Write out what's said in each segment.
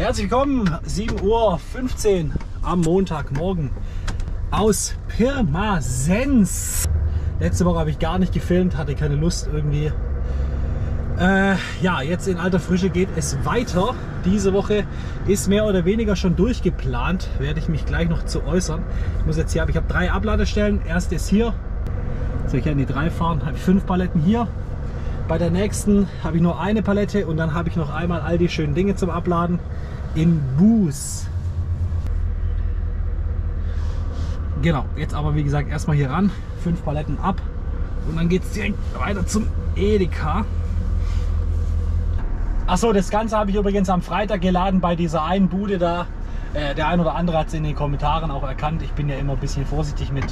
Herzlich willkommen, 7.15 Uhr am Montagmorgen aus Pirmasens. Letzte Woche habe ich gar nicht gefilmt, hatte keine Lust irgendwie. Äh, ja, jetzt in alter Frische geht es weiter. Diese Woche ist mehr oder weniger schon durchgeplant, werde ich mich gleich noch zu äußern. Ich muss jetzt hier, ich habe drei Abladestellen. Erste ist hier, soll ich an die drei fahren, habe ich fünf Paletten hier. Bei der nächsten habe ich nur eine Palette und dann habe ich noch einmal all die schönen Dinge zum Abladen in Buß. Genau, jetzt aber wie gesagt erstmal hier ran, fünf Paletten ab und dann geht es direkt weiter zum Edeka. Achso, das Ganze habe ich übrigens am Freitag geladen bei dieser einen Bude da. Äh, der ein oder andere hat es in den Kommentaren auch erkannt. Ich bin ja immer ein bisschen vorsichtig mit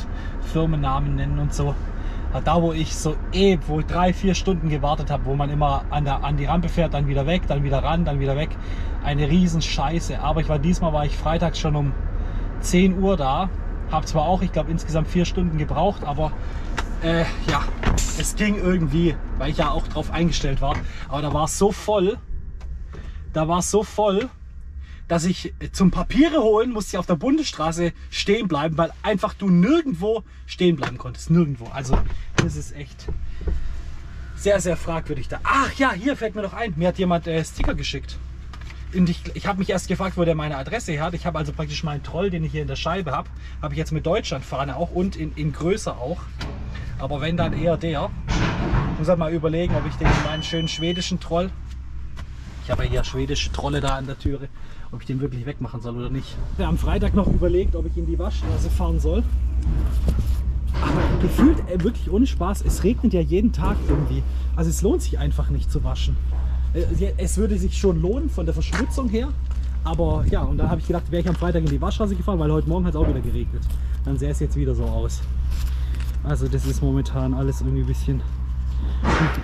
Firmennamen nennen und so da wo ich so eh wohl drei, vier Stunden gewartet habe, wo man immer an, der, an die Rampe fährt, dann wieder weg, dann wieder ran, dann wieder weg. Eine riesen Scheiße. Aber ich war diesmal war ich freitags schon um 10 Uhr da. Habe zwar auch, ich glaube, insgesamt vier Stunden gebraucht, aber äh, ja, es ging irgendwie, weil ich ja auch drauf eingestellt war. Aber da war es so voll, da war es so voll, dass ich zum Papiere holen musste ich auf der Bundesstraße stehen bleiben, weil einfach du nirgendwo stehen bleiben konntest. Nirgendwo. Also das ist echt sehr, sehr fragwürdig da. Ach ja, hier fällt mir noch ein. Mir hat jemand äh, Sticker geschickt. Und ich, ich habe mich erst gefragt, wo der meine Adresse hat. Ich habe also praktisch meinen Troll, den ich hier in der Scheibe habe, habe ich jetzt mit Deutschlandfahne auch und in, in größer auch. Aber wenn dann eher der. Ich muss halt mal überlegen, ob ich den meinen schönen schwedischen Troll. Ich habe ja hier schwedische Trolle da an der Türe ob ich den wirklich wegmachen soll oder nicht. Ich habe am Freitag noch überlegt, ob ich in die Waschstraße fahren soll. Aber gefühlt äh, wirklich ohne Spaß, es regnet ja jeden Tag irgendwie. Also es lohnt sich einfach nicht zu waschen. Äh, es würde sich schon lohnen von der Verschmutzung her. Aber ja, und dann habe ich gedacht, wäre ich am Freitag in die Waschstraße gefahren, weil heute Morgen hat es auch wieder geregnet. Dann sähe es jetzt wieder so aus. Also das ist momentan alles irgendwie ein bisschen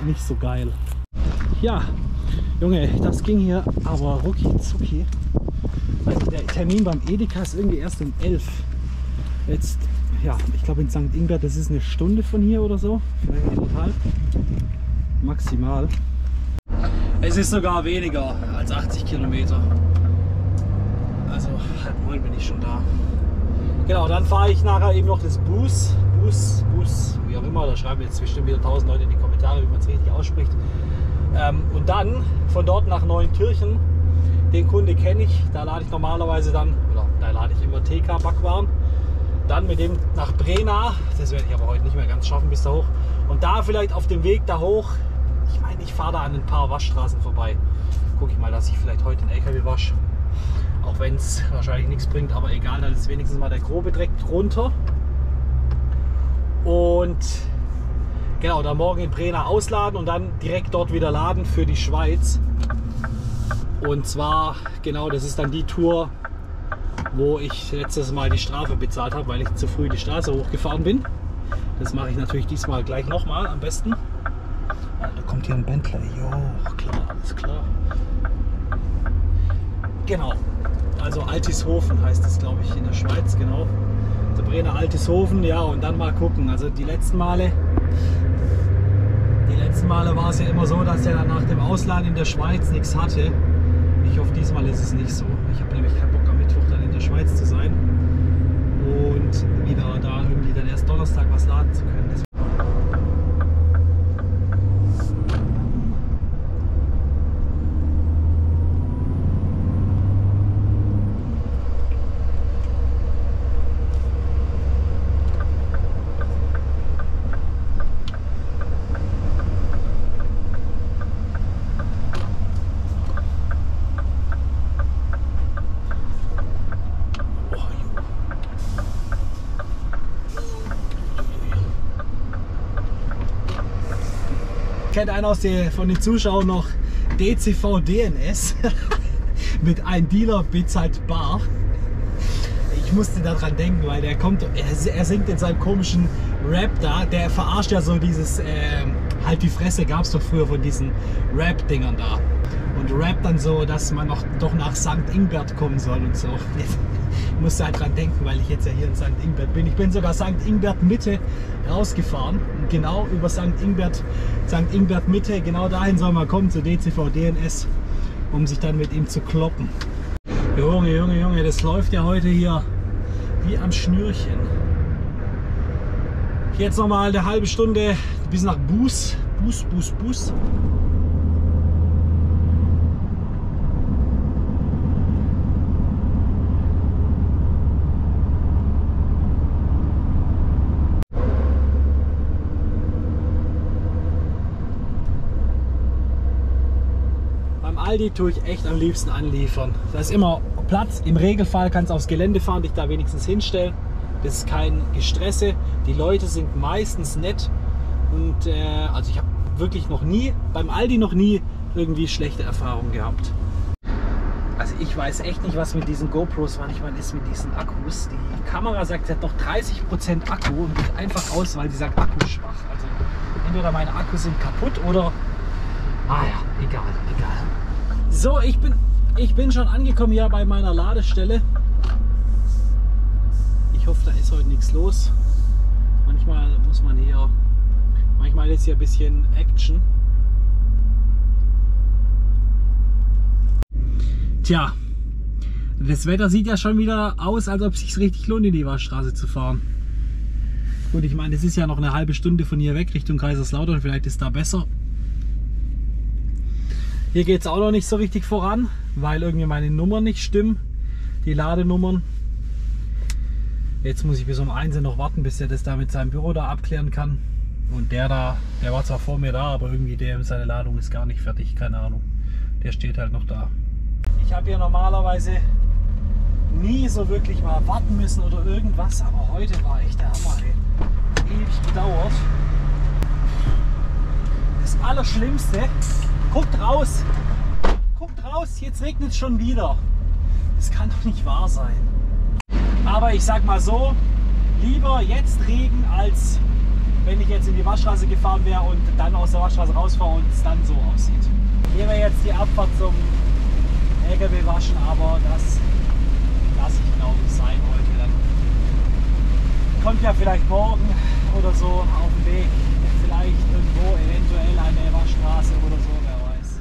nicht so geil. Ja, Junge, das ging hier aber rucki zucki. Der Termin beim Edeka ist irgendwie erst um 11. Jetzt, ja, ich glaube in St. Ingbert, das ist eine Stunde von hier oder so. Vielleicht anderthalb. Maximal. Es ist sogar weniger als 80 Kilometer. Also halb neun bin ich schon da. Genau, dann fahre ich nachher eben noch das Bus, Bus, Bus, wie auch immer. Da schreiben jetzt bestimmt wieder tausend Leute in die Kommentare, wie man es richtig ausspricht. Ähm, und dann von dort nach Neunkirchen. Den Kunde kenne ich, da lade ich normalerweise dann, oder da lade ich immer TK-Backwaren. Dann mit dem nach Brena, das werde ich aber heute nicht mehr ganz schaffen bis da hoch. Und da vielleicht auf dem Weg da hoch, ich meine, ich fahre da an ein paar Waschstraßen vorbei. Gucke ich mal, dass ich vielleicht heute den LKW wasche. Auch wenn es wahrscheinlich nichts bringt, aber egal, dann ist wenigstens mal der grobe direkt runter. Und Genau, dann morgen in Brena ausladen und dann direkt dort wieder laden für die Schweiz. Und zwar, genau, das ist dann die Tour, wo ich letztes Mal die Strafe bezahlt habe, weil ich zu früh die Straße hochgefahren bin. Das mache ich natürlich diesmal gleich nochmal am besten. da kommt hier ein Bentley. Jo, klar, alles klar. Genau. Also Altishofen heißt es, glaube ich, in der Schweiz, genau. Der Brenner Altishofen, ja, und dann mal gucken. Also die letzten Male die letzten Male war es ja immer so, dass er nach dem Ausladen in der Schweiz nichts hatte. Ich hoffe, diesmal ist es nicht so. Ich habe nämlich keinen Bock am Mittwoch dann in der Schweiz zu sein und wieder da irgendwie dann erst Donnerstag was laden zu können. Deswegen kennt einer aus der, von den Zuschauern noch DCV DNS mit einem Dealer bezahlt bar. Ich musste daran denken, weil der kommt, er, er singt in seinem komischen Rap da, der verarscht ja so dieses, äh, halt die Fresse gab es doch früher von diesen Rap-Dingern da. Und rappt dann so, dass man noch doch nach St. Ingbert kommen soll und so. Ich musste halt dran denken, weil ich jetzt ja hier in St. Ingbert bin. Ich bin sogar St. Ingbert Mitte rausgefahren. Genau über St. Ingbert, St. Ingbert Mitte, genau dahin soll man kommen, zu DCV DNS, um sich dann mit ihm zu kloppen. Junge, Junge, Junge, das läuft ja heute hier wie am Schnürchen. Jetzt noch mal eine halbe Stunde bis nach Bus. Bus, Bus, Bus. Beim Aldi tue ich echt am liebsten anliefern. Da ist immer Platz. Im Regelfall kannst du aufs Gelände fahren, dich da wenigstens hinstellen. Das ist kein Gestresse. Die Leute sind meistens nett. Und äh, also ich habe wirklich noch nie, beim Aldi noch nie irgendwie schlechte Erfahrungen gehabt. Also ich weiß echt nicht, was mit diesen GoPros manchmal ist, mit diesen Akkus. Die Kamera sagt, sie hat noch 30% Akku und geht einfach aus, weil sie sagt Akku schwach. Also entweder meine Akkus sind kaputt oder... Ah ja, egal, egal. So, ich bin, ich bin schon angekommen hier bei meiner Ladestelle. Ich hoffe, da ist heute nichts los. Manchmal muss man hier, manchmal ist hier ein bisschen Action. Tja, das Wetter sieht ja schon wieder aus, als ob es sich richtig lohnt, in die Waschstraße zu fahren. Gut, ich meine, es ist ja noch eine halbe Stunde von hier weg Richtung Kaiserslautern, vielleicht ist da besser. Hier geht es auch noch nicht so richtig voran, weil irgendwie meine Nummern nicht stimmen, die Ladenummern. Jetzt muss ich bis um 1 noch warten, bis er das da mit seinem Büro da abklären kann. Und der da, der war zwar vor mir da, aber irgendwie der, seine Ladung ist gar nicht fertig, keine Ahnung. Der steht halt noch da. Ich habe hier normalerweise nie so wirklich mal warten müssen oder irgendwas, aber heute war echt der Hammer, ey. Ewig gedauert. Das Allerschlimmste, guckt raus, guckt raus, jetzt regnet es schon wieder. Das kann doch nicht wahr sein. Aber ich sag mal so, lieber jetzt Regen, als wenn ich jetzt in die Waschstraße gefahren wäre und dann aus der Waschstraße rausfahre und es dann so aussieht. Hier wäre jetzt die Abfahrt zum LKW waschen, aber das lasse ich glaube ich sein heute. Dann kommt ja vielleicht morgen oder so auf dem Weg vielleicht irgendwo eventuell eine Waschstraße oder so, wer weiß.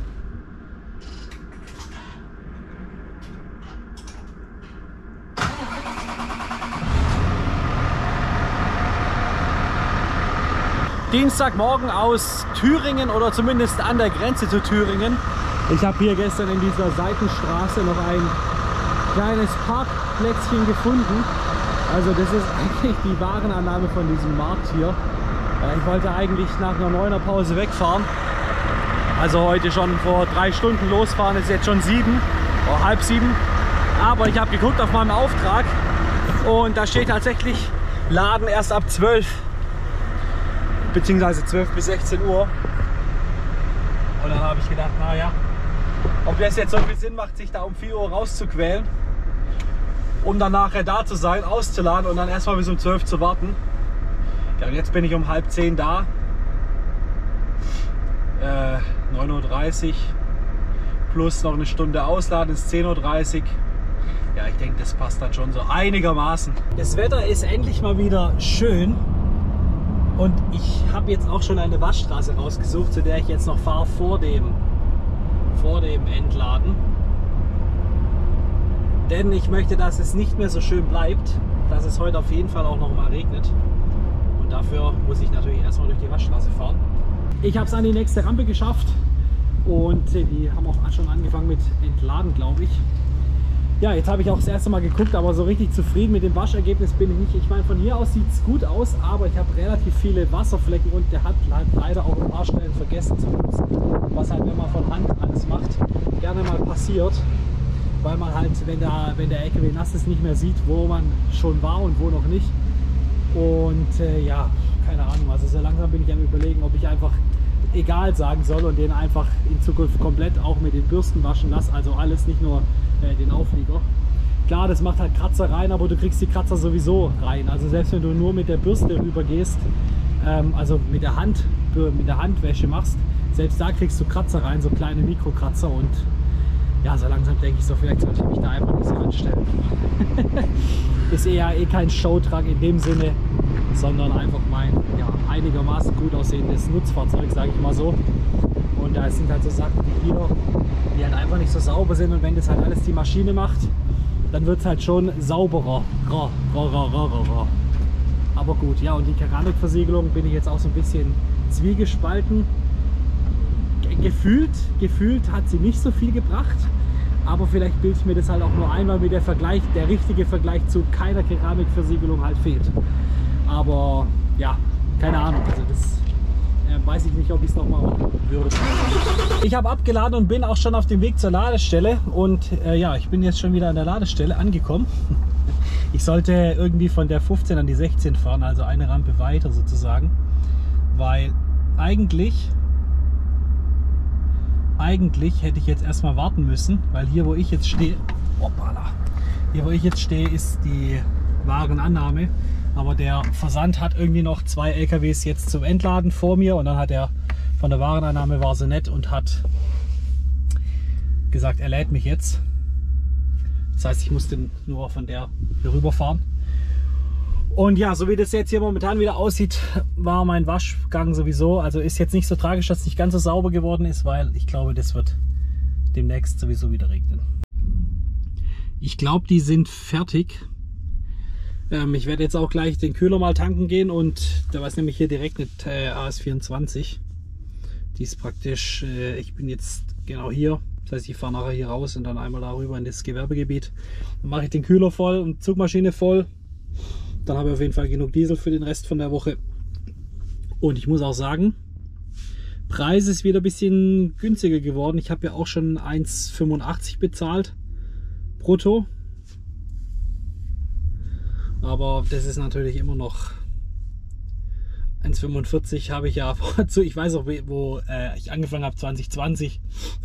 Dienstagmorgen aus Thüringen oder zumindest an der Grenze zu Thüringen. Ich habe hier gestern in dieser Seitenstraße noch ein kleines Parkplätzchen gefunden. Also das ist eigentlich die Warenannahme von diesem Markt hier. Ich wollte eigentlich nach einer neuner Pause wegfahren. Also heute schon vor drei Stunden losfahren, ist jetzt schon sieben, oder halb sieben. Aber ich habe geguckt auf meinen Auftrag und da steht tatsächlich Laden erst ab 12 beziehungsweise 12 bis 16 Uhr. Und dann habe ich gedacht, naja, ob das jetzt so viel Sinn macht, sich da um 4 Uhr rauszuquälen, um dann nachher da zu sein, auszuladen und dann erstmal bis um 12 zu warten. Ja, und jetzt bin ich um halb 10 da. Äh, 9.30 Uhr plus noch eine Stunde ausladen ist 10.30 Uhr. Ja, ich denke, das passt dann schon so einigermaßen. Das Wetter ist endlich mal wieder schön. Und ich habe jetzt auch schon eine Waschstraße rausgesucht, zu der ich jetzt noch fahre vor dem, vor dem Entladen. Denn ich möchte, dass es nicht mehr so schön bleibt, dass es heute auf jeden Fall auch noch mal regnet. Und dafür muss ich natürlich erstmal durch die Waschstraße fahren. Ich habe es an die nächste Rampe geschafft und die haben auch schon angefangen mit Entladen, glaube ich. Ja, jetzt habe ich auch das erste Mal geguckt, aber so richtig zufrieden mit dem Waschergebnis bin ich nicht. Ich meine, von hier aus sieht es gut aus, aber ich habe relativ viele Wasserflecken und der hat halt leider auch ein paar Stellen vergessen zu nutzen. Was halt, wenn man von Hand alles macht, gerne mal passiert. Weil man halt, wenn der, wenn der LKW nass ist, nicht mehr sieht, wo man schon war und wo noch nicht. Und äh, ja, keine Ahnung, also so langsam bin ich am überlegen, ob ich einfach egal sagen soll und den einfach in Zukunft komplett auch mit den Bürsten waschen lasse. Also alles, nicht nur äh, den Auflieger. Klar, das macht halt Kratzer rein, aber du kriegst die Kratzer sowieso rein. Also selbst wenn du nur mit der Bürste rübergehst, ähm, also mit der Hand, mit der Handwäsche machst, selbst da kriegst du Kratzer rein, so kleine Mikrokratzer und ja, so langsam denke ich so, vielleicht sollte ich mich da einfach nicht so anstellen. Ist eher eh kein Showtruck in dem Sinne. Sondern einfach mein ja, einigermaßen gut aussehendes Nutzfahrzeug, sage ich mal so. Und da sind halt so Sachen wie hier, die halt einfach nicht so sauber sind. Und wenn das halt alles die Maschine macht, dann wird es halt schon sauberer. Ra, ra, ra, ra, ra. Aber gut, ja, und die Keramikversiegelung bin ich jetzt auch so ein bisschen zwiegespalten. Gefühlt, gefühlt hat sie nicht so viel gebracht. Aber vielleicht bilde ich mir das halt auch nur ein, weil mir der Vergleich, der richtige Vergleich zu keiner Keramikversiegelung halt fehlt. Aber ja, keine Ahnung. Also das äh, weiß ich nicht, ob ich es nochmal würde. Ich habe abgeladen und bin auch schon auf dem Weg zur Ladestelle. Und äh, ja, ich bin jetzt schon wieder an der Ladestelle angekommen. Ich sollte irgendwie von der 15 an die 16 fahren, also eine Rampe weiter sozusagen. Weil eigentlich eigentlich hätte ich jetzt erstmal warten müssen, weil hier wo ich jetzt stehe, hier wo ich jetzt stehe, ist die Warenannahme. Aber der Versand hat irgendwie noch zwei LKWs jetzt zum Entladen vor mir und dann hat er von der Warenannahme war so nett und hat gesagt, er lädt mich jetzt. Das heißt, ich musste nur von der hier rüberfahren. Und ja, so wie das jetzt hier momentan wieder aussieht, war mein Waschgang sowieso. Also ist jetzt nicht so tragisch, dass es nicht ganz so sauber geworden ist, weil ich glaube, das wird demnächst sowieso wieder regnen. Ich glaube, die sind fertig. Ähm, ich werde jetzt auch gleich den Kühler mal tanken gehen und da war es nämlich hier direkt mit äh, AS24. Die ist praktisch, äh, ich bin jetzt genau hier. Das heißt, ich fahre nachher hier raus und dann einmal darüber in das Gewerbegebiet. Dann mache ich den Kühler voll und Zugmaschine voll dann habe ich auf jeden Fall genug Diesel für den Rest von der Woche. Und ich muss auch sagen, Preis ist wieder ein bisschen günstiger geworden. Ich habe ja auch schon 1,85 bezahlt brutto. Aber das ist natürlich immer noch 1,45 habe ich ja zu, ich weiß auch, wo äh, ich angefangen habe, 2020,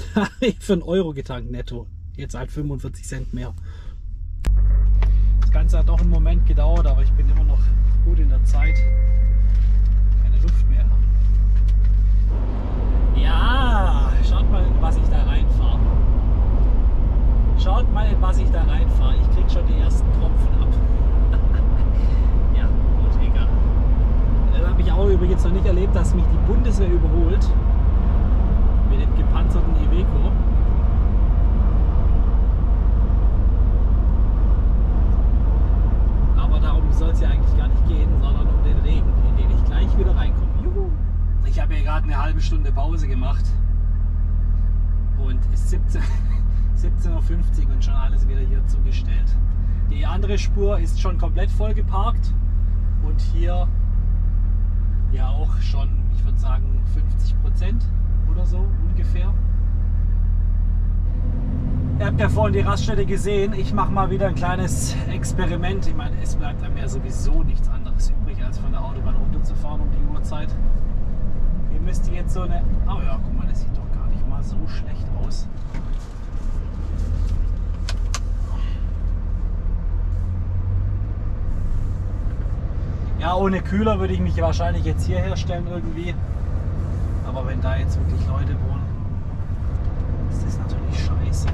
für einen Euro getankt netto. Jetzt halt 45 Cent mehr. Das Ganze hat doch einen Moment gedauert, aber ich bin immer noch gut in der Zeit. Keine Luft mehr. Ja, schaut mal, was ich da reinfahre. Schaut mal, was ich da reinfahre. Ich krieg schon die ersten Tropfen ab. ja, gut, egal. Das habe ich auch übrigens noch nicht erlebt, dass mich die Bundeswehr überholt. Mit dem gepanzerten Iveco. soll es ja eigentlich gar nicht gehen, sondern um den Regen, in den ich gleich wieder reinkomme. Juhu! Ich habe ja gerade eine halbe Stunde Pause gemacht und es ist 17, 17.50 Uhr und schon alles wieder hier zugestellt. Die andere Spur ist schon komplett voll geparkt und hier ja auch schon, ich würde sagen 50 Prozent oder so ungefähr. Ihr habt ja vorhin die Raststätte gesehen. Ich mache mal wieder ein kleines Experiment. Ich meine, es bleibt einem ja sowieso nichts anderes übrig, als von der Autobahn runterzufahren um die Uhrzeit. Ihr müsst jetzt so eine... Oh ja, guck mal, das sieht doch gar nicht mal so schlecht aus. Ja, ohne Kühler würde ich mich wahrscheinlich jetzt hier herstellen irgendwie. Aber wenn da jetzt wirklich Leute wohnen, ist das natürlich scheiße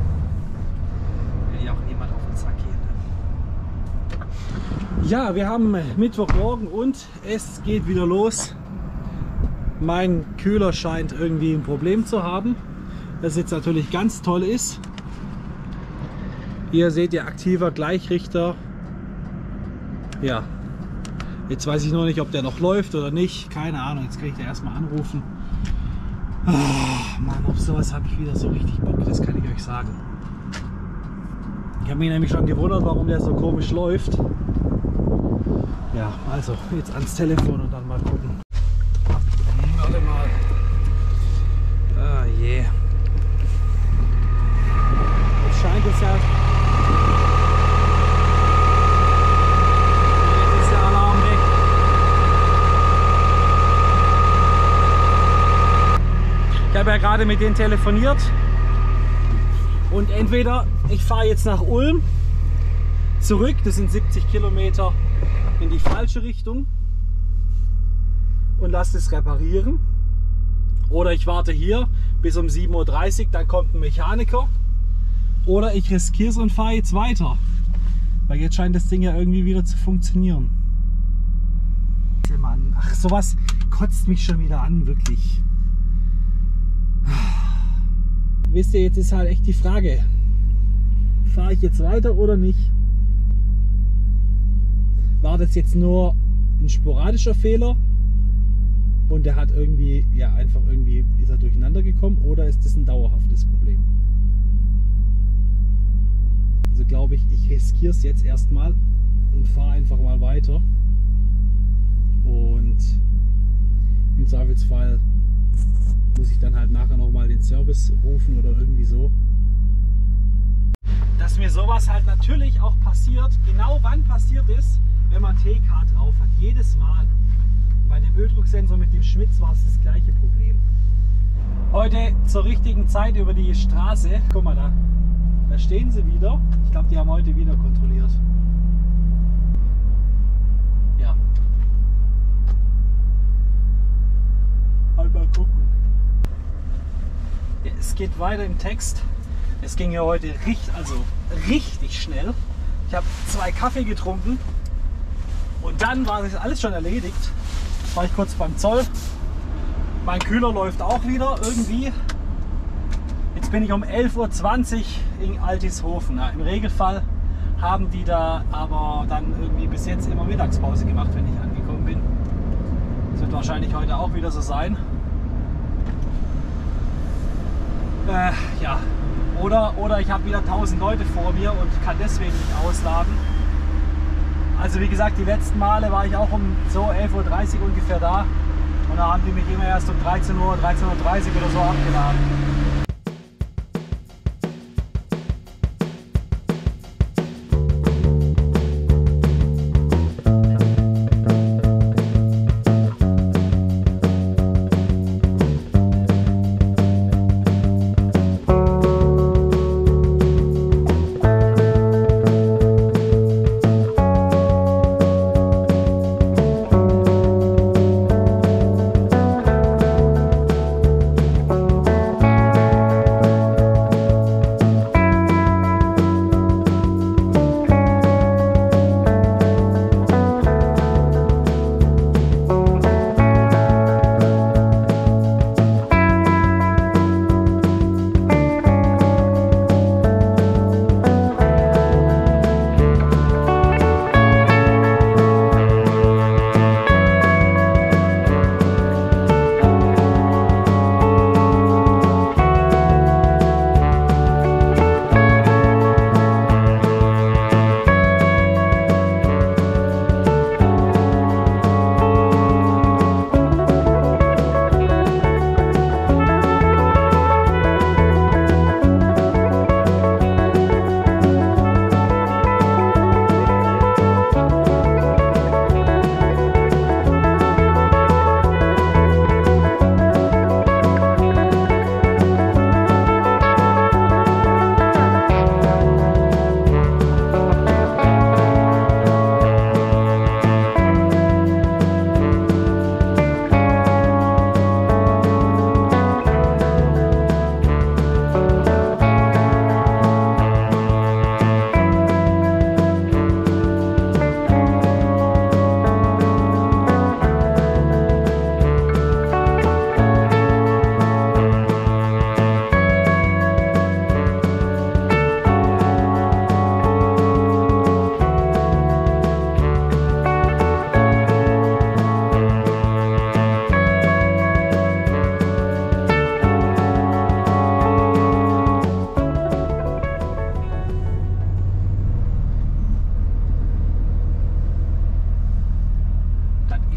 will ja auch niemand auf den Sack gehen. Ne? Ja, wir haben Mittwochmorgen und es geht wieder los. Mein Kühler scheint irgendwie ein Problem zu haben. Das jetzt natürlich ganz toll ist. Hier seht ihr aktiver Gleichrichter. Ja, jetzt weiß ich noch nicht, ob der noch läuft oder nicht. Keine Ahnung, jetzt kriege ich erstmal anrufen. Oh, Mann, auf sowas habe ich wieder so richtig Bock, das kann ich euch sagen. Ich habe mich nämlich schon gewundert, warum der so komisch läuft. Ja, also jetzt ans Telefon und dann mal gucken. Warte mal. Ah je. Yeah. Jetzt scheint es ja. Jetzt ist der Alarm weg. Ich habe ja gerade mit denen telefoniert. Und entweder ich fahre jetzt nach Ulm zurück, das sind 70 Kilometer in die falsche Richtung und lasse es reparieren. Oder ich warte hier bis um 7.30 Uhr, dann kommt ein Mechaniker. Oder ich riskiere es und fahre jetzt weiter. Weil jetzt scheint das Ding ja irgendwie wieder zu funktionieren. Mann. Ach, sowas kotzt mich schon wieder an, wirklich. Wisst ihr, jetzt ist halt echt die Frage, fahre ich jetzt weiter oder nicht? War das jetzt nur ein sporadischer Fehler und der hat irgendwie, ja, einfach irgendwie ist er durcheinander gekommen oder ist das ein dauerhaftes Problem? Also glaube ich, ich riskiere es jetzt erstmal und fahre einfach mal weiter. Und im Zweifelsfall muss ich dann halt nachher nochmal den Service rufen oder irgendwie so. Dass mir sowas halt natürlich auch passiert, genau wann passiert ist, wenn man TK drauf hat. Jedes Mal. Bei dem Öldrucksensor mit dem Schmitz war es das gleiche Problem. Heute zur richtigen Zeit über die Straße. Guck mal da. Da stehen sie wieder. Ich glaube, die haben heute wieder kontrolliert. Ja. Einmal gucken. Es geht weiter im Text. Es ging ja heute richtig, also richtig schnell. Ich habe zwei Kaffee getrunken und dann war das alles schon erledigt. War ich kurz beim Zoll. Mein Kühler läuft auch wieder irgendwie. Jetzt bin ich um 11.20 Uhr in Altishofen. Ja, Im Regelfall haben die da aber dann irgendwie bis jetzt immer Mittagspause gemacht, wenn ich angekommen bin. Das wird wahrscheinlich heute auch wieder so sein. Äh, ja, oder, oder ich habe wieder 1000 Leute vor mir und kann deswegen nicht ausladen. Also wie gesagt, die letzten Male war ich auch um so 11.30 Uhr ungefähr da und da haben die mich immer erst um 13 Uhr, 13.30 Uhr oder so abgeladen.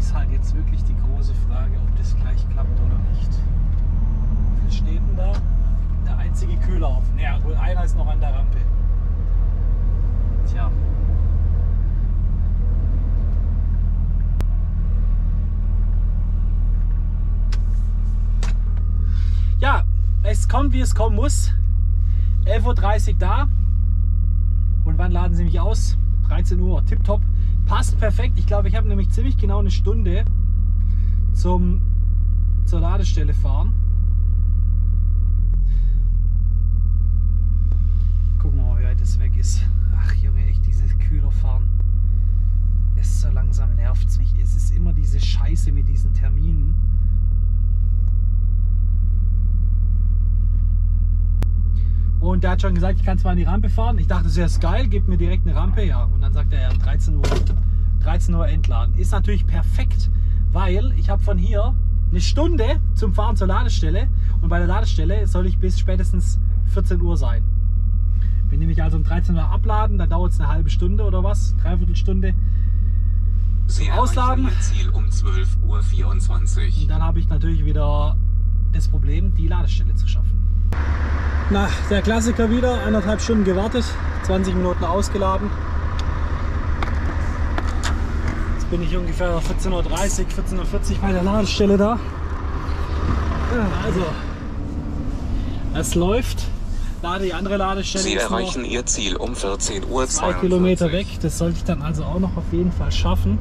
Ist halt jetzt wirklich die große Frage, ob das gleich klappt oder nicht. Wie steht denn da? Der einzige Kühler auf. Naja, wohl einer ist noch an der Rampe. Tja. Ja, es kommt wie es kommen muss. 11.30 Uhr da. Und wann laden sie mich aus? 13 Uhr, tipptopp. Passt perfekt. Ich glaube, ich habe nämlich ziemlich genau eine Stunde zum, zur Ladestelle fahren. Gucken wir mal, wie weit das weg ist. Ach Junge, echt dieses Kühlerfahren. Es so langsam nervt es mich. Es ist immer diese Scheiße mit diesen Terminen. Und der hat schon gesagt, ich kann zwar an die Rampe fahren. Ich dachte, das ist geil, gibt mir direkt eine Rampe. Ja, und dann sagt er, ja, 13 Uhr, 13 Uhr entladen. Ist natürlich perfekt, weil ich habe von hier eine Stunde zum Fahren zur Ladestelle. Und bei der Ladestelle soll ich bis spätestens 14 Uhr sein. Wenn nämlich also um 13 Uhr abladen, dann dauert es eine halbe Stunde oder was, dreiviertel Stunde. Sie Ausladen. Ziel um 12.24 Uhr. Und dann habe ich natürlich wieder das Problem, die Ladestelle zu schaffen. Na, der Klassiker wieder, eineinhalb Stunden gewartet, 20 Minuten ausgeladen. Jetzt bin ich ungefähr 14.30 Uhr, 14.40 Uhr bei der Ladestelle da. Also, es läuft. Lade die andere Ladestelle Sie erreichen Ihr Ziel um 14.42 Uhr. zwei Kilometer weg. Das sollte ich dann also auch noch auf jeden Fall schaffen.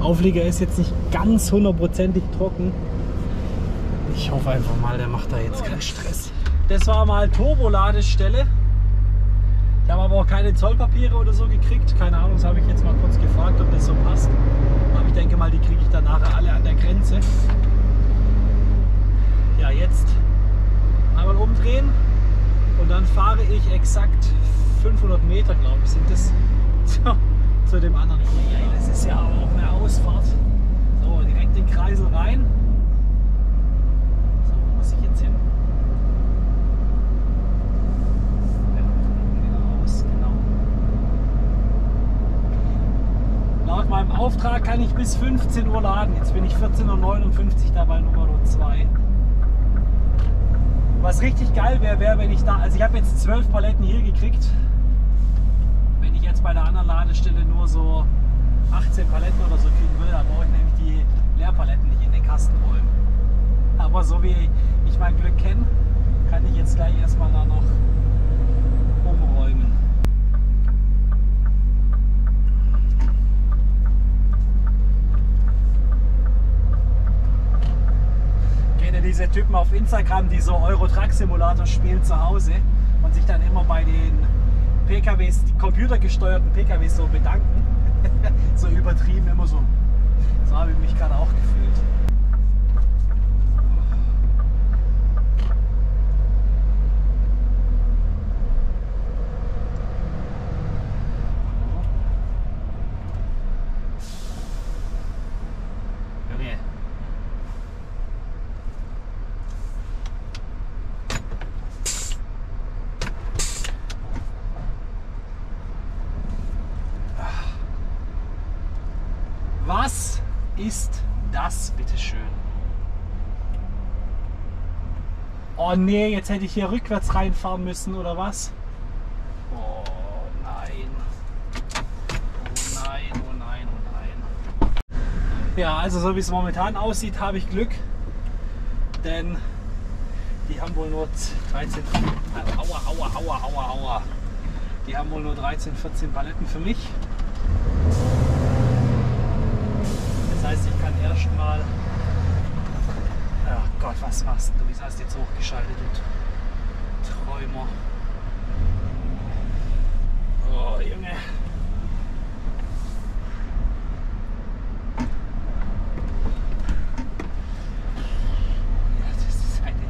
Auflieger ist jetzt nicht ganz hundertprozentig trocken. Ich hoffe einfach mal, der macht da jetzt keinen Stress. Das war mal Turboladestelle. Ich habe aber auch keine Zollpapiere oder so gekriegt. Keine Ahnung, das habe ich jetzt mal kurz gefragt, ob das so passt. Aber ich denke mal, die kriege ich dann nachher alle an der Grenze. Ja, jetzt einmal umdrehen und dann fahre ich exakt 500 Meter, glaube ich, sind das zu, dem anderen. Das ist ja auch eine Ausfahrt. So, direkt den Kreisel rein. So, wo muss ich jetzt hin? Ja, wieder aus, genau. Laut meinem Auftrag kann ich bis 15 Uhr laden. Jetzt bin ich 14.59 Uhr dabei Nummer 2. Was richtig geil wäre, wäre, wenn ich da, also ich habe jetzt zwölf Paletten hier gekriegt. Wenn ich jetzt bei der anderen Ladestelle nur so 18 Paletten oder so kriegen würde, dann brauche ich nämlich die Leerpaletten nicht in den Kasten holen. Aber so wie ich mein Glück kenne, kann ich jetzt gleich erstmal da noch umräumen. Kennt ihr diese Typen auf Instagram, die so Euro-Truck-Simulator spielen zu Hause und sich dann immer bei den PKWs, die computergesteuerten PKWs so bedanken? so übertrieben, immer so. So habe ich mich gerade auch gefühlt. Junge. Was ist das, bitteschön? Oh nee, jetzt hätte ich hier rückwärts reinfahren müssen, oder was? Oh nein. Oh nein, nein, nein. Ja, also so wie es momentan aussieht, habe ich Glück. Denn die haben wohl nur 13. Aua, aua, aua, aua, aua. Die haben wohl nur 13, 14 Paletten für mich. Das heißt, ich kann erst mal. Ach Gott, was machst du? Wieso hast du jetzt hochgeschaltet, du Träumer? Oh, Junge. Ja, das ist eine.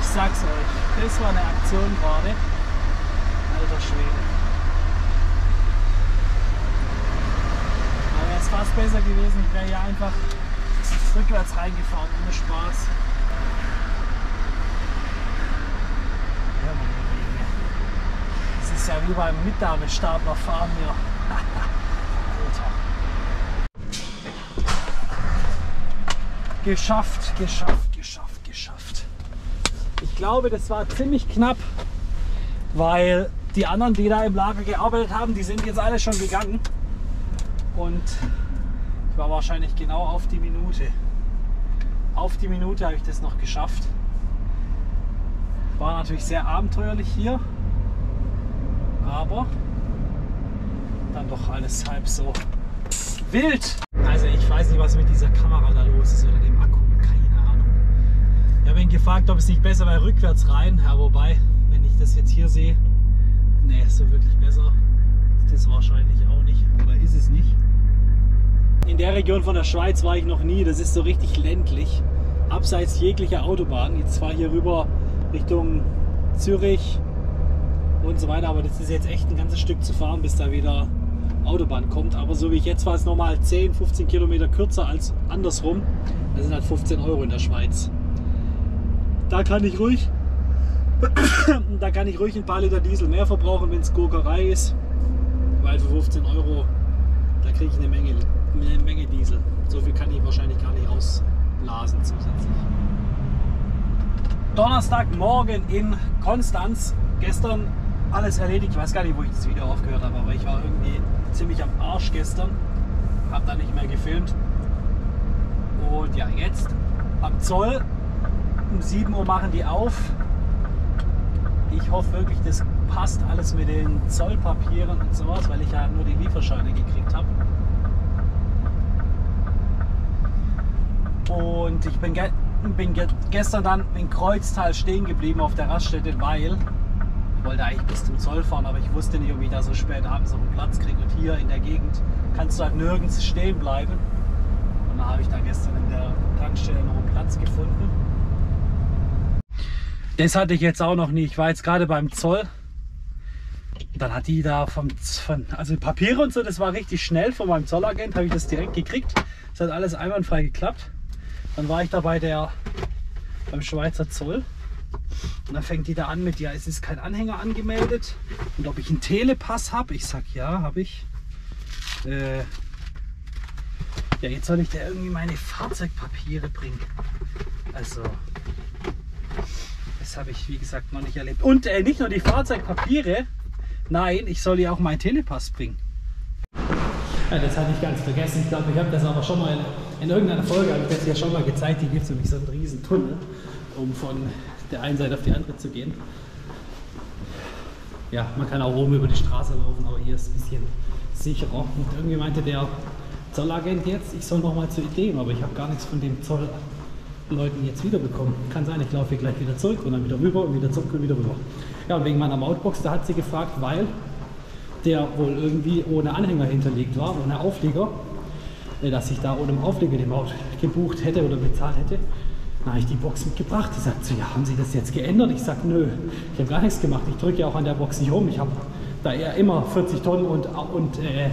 Ich sag's euch, das war eine Aktion gerade. Alter Schwede. Da wäre es fast besser gewesen, ich wäre hier einfach rückwärts reingefahren, ohne Spaß. Ja, Mann, Junge, Junge. Wie beim Mitnahmestapler fahren. Alter. Geschafft, geschafft, geschafft, geschafft. Ich glaube, das war ziemlich knapp, weil die anderen, die da im Lager gearbeitet haben, die sind jetzt alle schon gegangen. Und ich war wahrscheinlich genau auf die Minute. Auf die Minute habe ich das noch geschafft. War natürlich sehr abenteuerlich hier. Aber dann doch alles halb so wild. Also ich weiß nicht, was mit dieser Kamera da los ist oder dem Akku, keine Ahnung. Ich habe ihn gefragt, ob es nicht besser wäre rückwärts rein, ja, wobei, wenn ich das jetzt hier sehe, nee, so wirklich besser ist das wahrscheinlich auch nicht, oder ist es nicht. In der Region von der Schweiz war ich noch nie, das ist so richtig ländlich, abseits jeglicher Autobahn. Jetzt zwar hier rüber Richtung Zürich und so weiter, aber das ist jetzt echt ein ganzes Stück zu fahren, bis da wieder Autobahn kommt. Aber so wie ich jetzt war, ist nochmal 10, 15 Kilometer kürzer als andersrum. Das sind halt 15 Euro in der Schweiz. Da kann ich ruhig, da kann ich ruhig ein paar Liter Diesel mehr verbrauchen, wenn es Gurkerei ist. Weil für 15 Euro, da kriege ich eine Menge, eine Menge Diesel. So viel kann ich wahrscheinlich gar nicht rausblasen zusätzlich. Donnerstagmorgen in Konstanz. Gestern alles erledigt. Ich weiß gar nicht, wo ich das Video aufgehört habe, aber ich war irgendwie ziemlich am Arsch gestern. Habe da nicht mehr gefilmt. Und ja, jetzt am Zoll. Um 7 Uhr machen die auf. Ich hoffe wirklich, das passt alles mit den Zollpapieren und sowas, weil ich ja nur die Lieferscheine gekriegt habe. Und ich bin, ge bin ge gestern dann in Kreuztal stehen geblieben auf der Raststätte, weil wollte eigentlich bis zum Zoll fahren, aber ich wusste nicht, ob ich da so spät abends noch einen Platz kriege. Und hier in der Gegend kannst du halt nirgends stehen bleiben. Und da habe ich da gestern in der Tankstelle noch einen Platz gefunden. Das hatte ich jetzt auch noch nie. Ich war jetzt gerade beim Zoll. Dann hat die da vom, von, also Papiere und so, das war richtig schnell von meinem Zollagent, habe ich das direkt gekriegt. Das hat alles einwandfrei geklappt. Dann war ich da bei der, beim Schweizer Zoll. Und dann fängt die da an mit, ja, es ist kein Anhänger angemeldet. Und ob ich einen Telepass habe. Ich sag, ja, habe ich. Äh, ja, jetzt soll ich da irgendwie meine Fahrzeugpapiere bringen. Also, das habe ich, wie gesagt, noch nicht erlebt. Und äh, nicht nur die Fahrzeugpapiere, nein, ich soll ihr auch meinen Telepass bringen. Ja, das hatte ich ganz vergessen. Ich glaube, ich habe das aber schon mal in, in irgendeiner Folge, habe ich das ja schon mal gezeigt. Hier gibt es nämlich so einen riesen Tunnel, um von der einen Seite auf die andere zu gehen. Ja, man kann auch oben über die Straße laufen, aber hier ist ein bisschen sicherer. Und irgendwie meinte der Zollagent jetzt, ich soll noch mal zu Ideen, aber ich habe gar nichts von dem Zollleuten jetzt wiederbekommen. Kann sein, ich laufe hier gleich wieder zurück und dann wieder rüber und wieder zurück und wieder rüber. Ja, und wegen meiner Mautbox, da hat sie gefragt, weil der wohl irgendwie ohne Anhänger hinterlegt war, ohne Auflieger, äh, dass ich da ohne Auflieger die Maut gebucht hätte oder bezahlt hätte. Dann habe ich die Box mitgebracht. Die sagt so, ja, haben Sie das jetzt geändert? Ich sage, nö, ich habe gar nichts gemacht. Ich drücke ja auch an der Box nicht rum. Ich habe da eher immer 40 Tonnen und, und äh,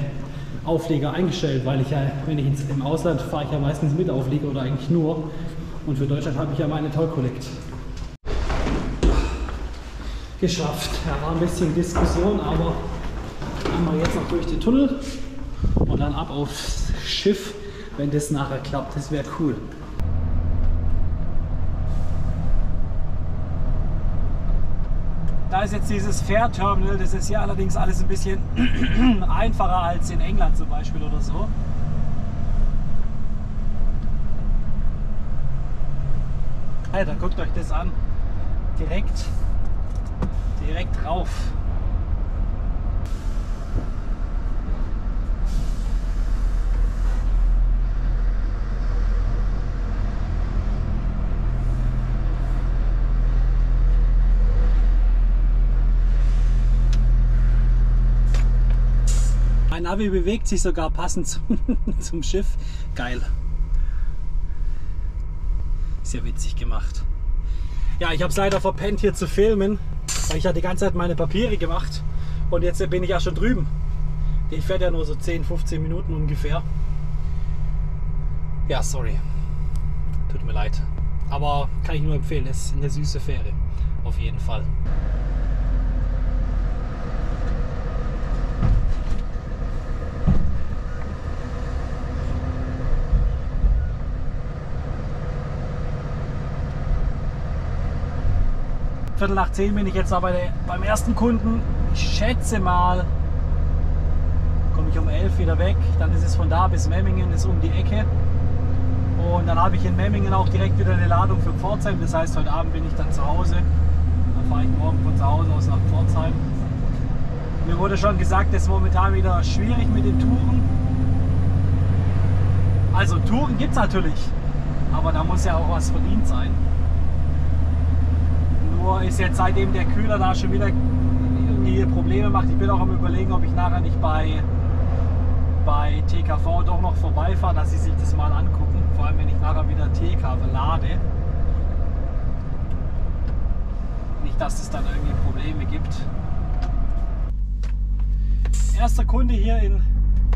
Aufleger eingestellt, weil ich ja, wenn ich ins, im Ausland fahre, ich ja meistens mit Aufleger oder eigentlich nur. Und für Deutschland habe ich ja meine Toll Collect. Geschafft. Ja, war ein bisschen Diskussion, aber einmal jetzt noch durch den Tunnel und dann ab aufs Schiff, wenn das nachher klappt. Das wäre cool. Da ist jetzt dieses Fährterminal, das ist hier allerdings alles ein bisschen einfacher als in England zum Beispiel oder so. Alter, guckt euch das an. Direkt, direkt rauf. Navi bewegt sich sogar passend zum, zum Schiff. Geil. Sehr witzig gemacht. Ja, ich habe es leider verpennt hier zu filmen, weil ich ja die ganze Zeit meine Papiere gemacht und jetzt bin ich ja schon drüben. Ich fährt ja nur so 10, 15 Minuten ungefähr. Ja, sorry. Tut mir leid. Aber kann ich nur empfehlen, es ist eine süße Fähre. Auf jeden Fall. Viertel nach zehn bin ich jetzt aber beim ersten Kunden. Ich schätze mal, komme ich um elf wieder weg. Dann ist es von da bis Memmingen, ist um die Ecke. Und dann habe ich in Memmingen auch direkt wieder eine Ladung für Pforzheim. Das heißt, heute Abend bin ich dann zu Hause. Dann fahre ich morgen von zu Hause aus nach Pforzheim. Mir wurde schon gesagt, es ist momentan wieder schwierig mit den Touren. Also Touren gibt es natürlich, aber da muss ja auch was verdient sein. Nur ist jetzt seitdem der Kühler da schon wieder irgendwie Probleme macht, ich bin auch am überlegen, ob ich nachher nicht bei, bei TKV doch noch vorbeifahre, dass sie sich das mal angucken. Vor allem wenn ich nachher wieder TKV lade. Nicht, dass es dann irgendwie Probleme gibt. Erster Kunde hier in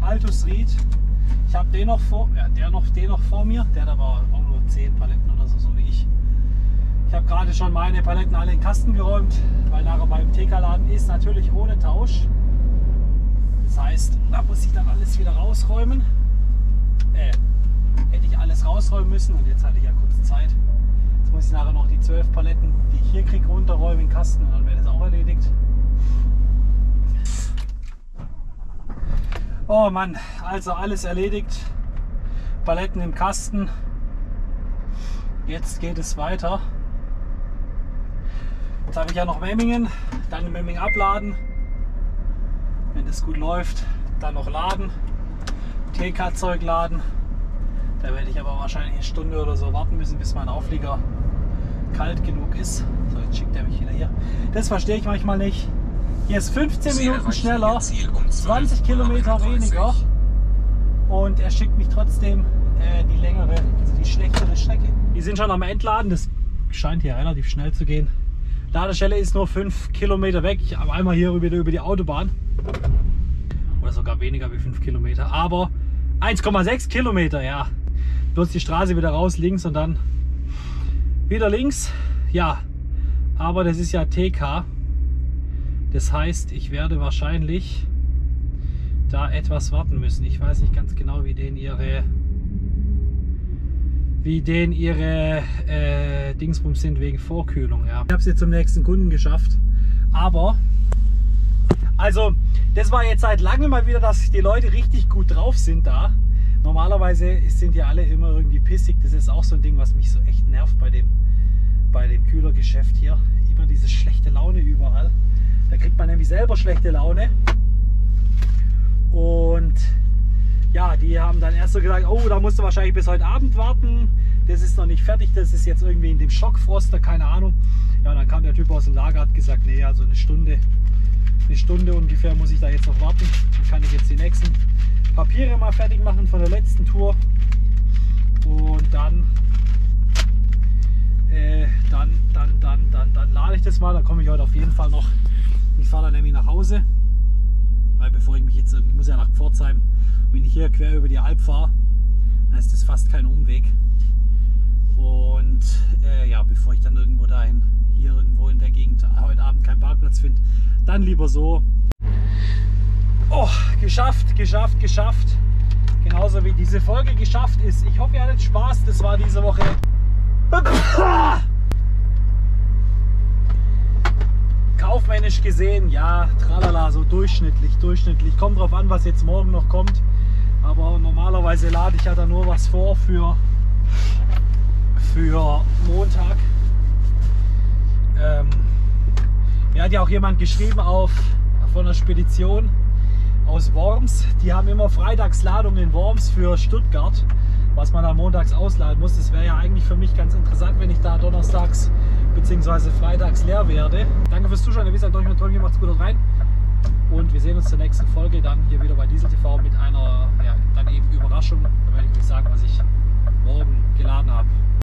Altus Ried. Ich habe den noch vor, ja, der noch, den noch vor mir. Der hat aber auch nur 10 Paletten oder so, ich. Habe gerade schon meine Paletten alle in den Kasten geräumt, weil nachher beim TK-Laden ist natürlich ohne Tausch. Das heißt, da muss ich dann alles wieder rausräumen. Äh, hätte ich alles rausräumen müssen und jetzt hatte ich ja kurz Zeit. Jetzt muss ich nachher noch die 12 Paletten, die ich hier kriege, runterräumen in den Kasten und dann wäre das auch erledigt. Oh Mann, also alles erledigt. Paletten im Kasten. Jetzt geht es weiter. Jetzt habe ich ja noch Memmingen, dann in Memmingen abladen. Wenn das gut läuft, dann noch laden. TK-Zeug laden. Da werde ich aber wahrscheinlich eine Stunde oder so warten müssen, bis mein Auflieger kalt genug ist. So, jetzt schickt er mich wieder hier. Das verstehe ich manchmal nicht. Hier ist 15 Sie Minuten schneller, Ziel um 20 Kilometer 12:38. weniger. Und er schickt mich trotzdem äh, die längere, also die schlechtere Strecke. Die sind schon am Entladen. Das scheint hier relativ schnell zu gehen. Ladestelle ist nur 5 Kilometer weg. Ich habe einmal hier über, über die Autobahn. Oder sogar weniger wie 5 Kilometer. Aber 1,6 Kilometer, ja. Bloß die Straße wieder raus, links und dann wieder links. Ja, aber das ist ja TK. Das heißt, ich werde wahrscheinlich da etwas warten müssen. Ich weiß nicht ganz genau, wie denen ihre wie denen ihre äh, Dingsbums sind wegen Vorkühlung. Ja. Ich habe es jetzt zum nächsten Kunden geschafft. Aber, also, das war jetzt seit langem mal wieder, dass die Leute richtig gut drauf sind da. Normalerweise sind die alle immer irgendwie pissig. Das ist auch so ein Ding, was mich so echt nervt bei dem, bei dem Kühlergeschäft hier. Immer diese schlechte Laune überall. Da kriegt man nämlich selber schlechte Laune. Und ja, die haben dann erst so gesagt, oh, da musst du wahrscheinlich bis heute Abend warten. Das ist noch nicht fertig, das ist jetzt irgendwie in dem Schockfroster, keine Ahnung. Ja, dann kam der Typ aus dem Lager, hat gesagt, nee, also eine Stunde, eine Stunde ungefähr muss ich da jetzt noch warten. Dann kann ich jetzt die nächsten Papiere mal fertig machen von der letzten Tour. Und dann, äh, dann, dann, dann, dann, dann lade ich das mal. Dann komme ich heute auf jeden Fall noch. Ich fahre dann nämlich nach Hause. Weil bevor ich mich jetzt, ich muss ja nach Pforzheim, wenn ich hier quer über die Alp fahre, dann ist das fast kein Umweg. Bevor ich dann irgendwo dahin, hier irgendwo in der Gegend heute Abend keinen Parkplatz finde, dann lieber so. Oh, geschafft, geschafft, geschafft. Genauso wie diese Folge geschafft ist. Ich hoffe, ihr hattet Spaß. Das war diese Woche. Kaufmännisch gesehen, ja, tralala, so durchschnittlich, durchschnittlich. Kommt drauf an, was jetzt morgen noch kommt. Aber normalerweise lade ich ja da nur was vor für, für Montag. Ähm, mir hat ja auch jemand geschrieben auf, von der Spedition aus Worms. Die haben immer Freitagsladungen in Worms für Stuttgart, was man dann montags ausladen muss. Das wäre ja eigentlich für mich ganz interessant, wenn ich da donnerstags bzw. freitags leer werde. Danke fürs Zuschauen. Ihr wisst, euch mit Träumchen macht's gut haut rein. Und wir sehen uns zur nächsten Folge dann hier wieder bei Diesel TV mit einer, ja, dann eben Überraschung. Da werde ich euch sagen, was ich morgen geladen habe.